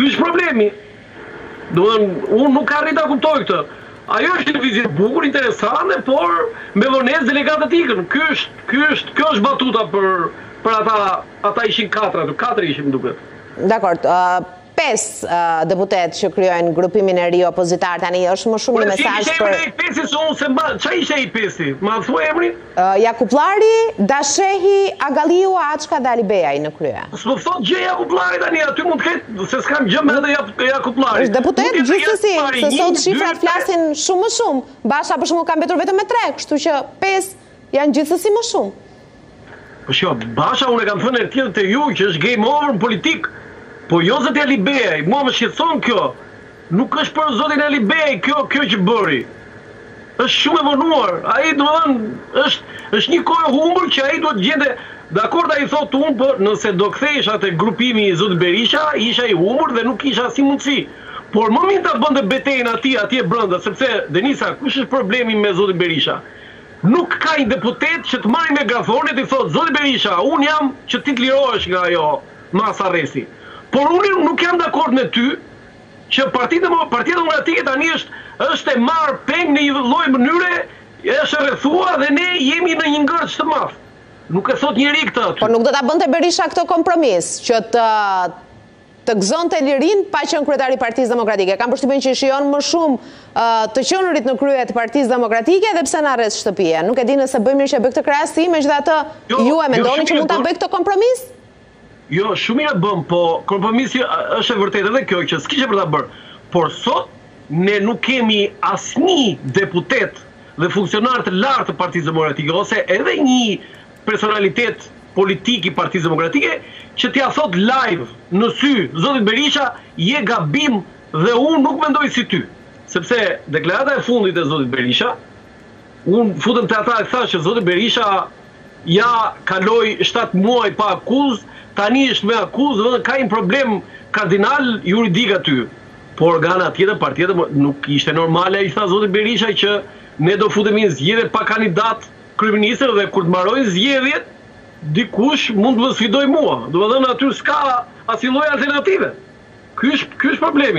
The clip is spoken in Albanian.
Ky është problemi. Domethënë, unë nuk arrij ta kuptoj këtë. Ajo është një lëvizje e bukur, interesante, por me vonesë, delegatët ikën. Ky është, ky është, kjo është batuta për për ata, ata ishin katër aty, katër ishin më duket. Dakord, pesë deputetë që krijojnë grupimin e ri opozitar tani është më shumë një mesazh për. Po e si emrin i pesti se unë s'e mbaj, çfarë ishte ai i pesti? Ma thuaj emrin? Jakupllari, Dash Shehi, Agalliu, Açka dhe Alibejaj në krye. S'më thotë gjë Jakupllari tani, aty mund të ketë se s'kam gjë me edhe Jakupllari. Është deputet gjithsesi, se sot shifrat flasin shumë më shumë. Basha për shembull ka mbetur vetëm me 3, kështu që 5 janë gjithsesi më shumë. Po shiko, Basha unë e kam thënë dhe tjetër herë te ju që është game over në politikë. Po jo zoti Alibejaj, mua më shqetëson kjo. Nuk është për zotin Alibej kjo kjo që bëri. Është shumë e vonuar. Ai domethënë është është një kohë e humbur që ai duhet të gjente dakord ai thotë unë po nëse do kthehesha te grupimi i zotit Berisha isha i humbur dhe nuk kisha asnjë mundësi. Por më mirë ta bënte betejën aty atje brenda sepse Denisa kush është problemi me zotin Berisha. Nuk ka një deputet që të marrë megafonin e t'i thotë zoti Berisha unë jam që ti të lirohesh nga ajo masë arresti. Por unë nuk jam dakord me ty Që parti demo, partia demokratike tani është është e marrë peng në një lloj mënyre, është e rrethuar dhe ne jemi në një ngërç të madh. Nuk e thotë njeri këtë aty. Po nuk do ta bënte Berisha këtë kompromis, që të të gëzonte lirinë pa qenë kryetar i Partisë Demokratike. Kam përshtypjen që i shijon më shumë ë të qenurit në krye të Partisë Demokratike edhe pse në arrest shtëpie. Nuk e di nëse bëj mirë që e bëj këtë krahasim, megjithatë ju e mendoni që mund ta bëjë këtë kompromis? Jo, shumë mirë e bën, po kompromisi është e vërtetë edhe kjo që s'kishte për ta bërë. Por sot ne nuk kemi asnjë deputet dhe funksionar të lartë të Partisë Demokratike ose edhe një personalitet politik i Partisë Demokratike që t'ia thotë live në sy zotit Berisha je gabim dhe unë nuk mendoj si ty. Sepse deklarata e fundit e zotit Berisha, Unë futem te ata e thashë që zoti Berisha ia kaloi shtatë muaj pa akuzë, tani është me akuzë, domethënë ka një problem kardinal juridik aty. Por nga ana tjetër partia demo, nuk ishte normale ajo që tha zoti Berisha që ne do futemi në zgjedhje pa kandidat kryeministër dhe kur të mbarojnë zgjedhjet dikush mund të më sfidojë mua. Domethënë aty s'ka asnjë lloj alternative. Ky është ky është problemi.